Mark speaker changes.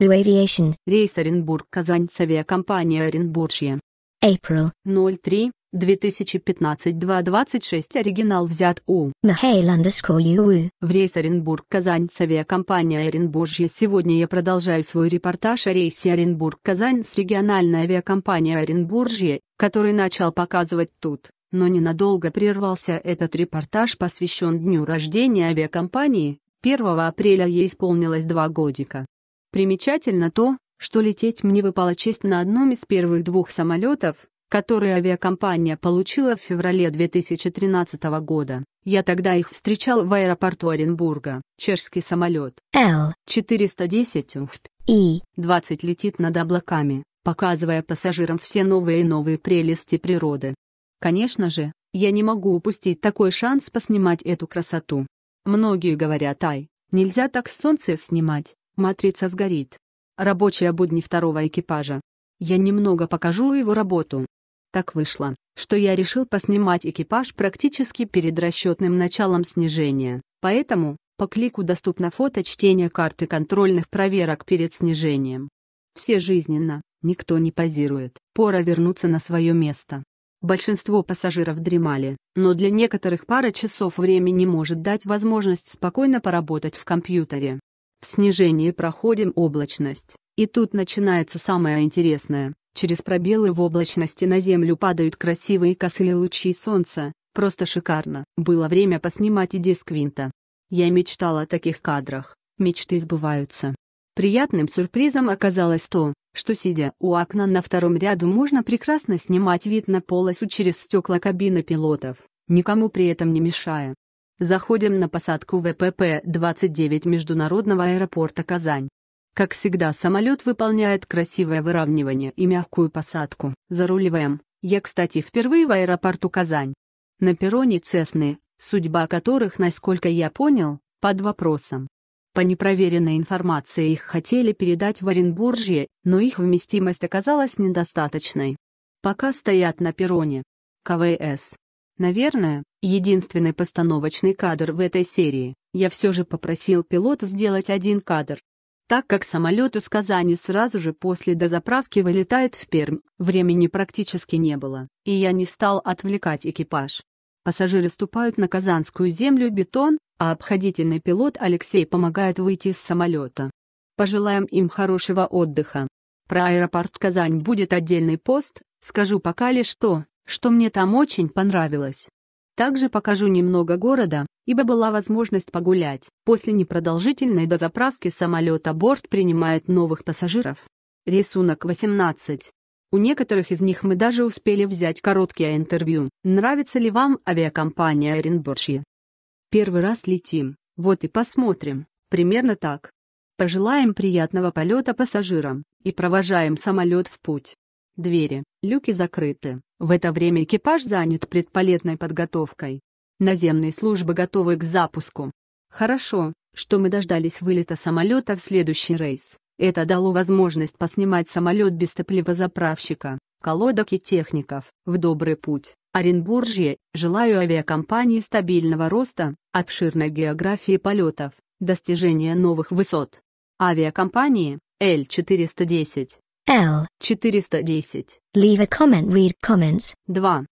Speaker 1: Blue Aviation.
Speaker 2: Рейс Оренбург-Казань с авиакомпанией Оренбуржье.
Speaker 1: April.
Speaker 2: 03. 2015 2.26 оригинал взят у
Speaker 1: Mihail underscore UU.
Speaker 2: в рейс Оренбург-Казань с авиакомпанией Оренбуржье. Сегодня я продолжаю свой репортаж о рейсе Оренбург-Казань с региональной авиакомпанией Оренбуржье, который начал показывать тут, но ненадолго прервался. Этот репортаж посвящен дню рождения авиакомпании, 1 апреля ей исполнилось два годика. Примечательно то, что лететь мне выпала честь на одном из первых двух самолетов, которые авиакомпания получила в феврале 2013 года. Я тогда их встречал в аэропорту Оренбурга. Чешский самолет
Speaker 1: L.
Speaker 2: 410 УФП
Speaker 1: E.
Speaker 2: 20 летит над облаками, показывая пассажирам все новые и новые прелести природы. Конечно же, я не могу упустить такой шанс поснимать эту красоту. Многие говорят, ай, нельзя так солнце снимать, матрица сгорит. Рабочие будни второго экипажа. Я немного покажу его работу. Так вышло, что я решил поснимать экипаж практически перед расчетным началом снижения, поэтому, по клику доступно фото чтения карты контрольных проверок перед снижением. Все жизненно, никто не позирует, пора вернуться на свое место. Большинство пассажиров дремали, но для некоторых пара часов времени может дать возможность спокойно поработать в компьютере. В снижении проходим облачность, и тут начинается самое интересное. Через пробелы в облачности на землю падают красивые косые лучи солнца. Просто шикарно. Было время поснимать и диск Винта. Я мечтала о таких кадрах. Мечты сбываются. Приятным сюрпризом оказалось то, что сидя у окна на втором ряду можно прекрасно снимать вид на полосу через стекла кабины пилотов, никому при этом не мешая. Заходим на посадку ВПП-29 Международного аэропорта Казань. Как всегда самолет выполняет красивое выравнивание и мягкую посадку. Заруливаем. Я, кстати, впервые в аэропорту Казань. На перроне Цесны, судьба которых, насколько я понял, под вопросом. По непроверенной информации их хотели передать в Оренбуржье, но их вместимость оказалась недостаточной. Пока стоят на перроне. КВС. Наверное, единственный постановочный кадр в этой серии. Я все же попросил пилота сделать один кадр, так как самолет из Казани сразу же после дозаправки вылетает в Пермь, времени практически не было, и я не стал отвлекать экипаж. Пассажиры ступают на казанскую землю бетон, а обходительный пилот Алексей помогает выйти из самолета. Пожелаем им хорошего отдыха. Про аэропорт Казань будет отдельный пост, скажу пока лишь то, что мне там очень понравилось. Также покажу немного города, ибо была возможность погулять. После непродолжительной дозаправки самолета борт принимает новых пассажиров. Рисунок 18. У некоторых из них мы даже успели взять короткие интервью. Нравится ли вам авиакомпания Оренбуржье? Первый раз летим, вот и посмотрим. Примерно так. Пожелаем приятного полета пассажирам и провожаем самолет в путь. Двери, люки закрыты. В это время экипаж занят предполетной подготовкой. Наземные службы готовы к запуску. Хорошо, что мы дождались вылета самолета в следующий рейс. Это дало возможность поснимать самолет без топливозаправщика, колодок и техников. В добрый путь. Оренбуржье, желаю авиакомпании стабильного роста, обширной географии полетов, достижения новых высот. Авиакомпании, L410.
Speaker 1: L.
Speaker 2: 410.
Speaker 1: Leave a comment. Read comments.
Speaker 2: 2.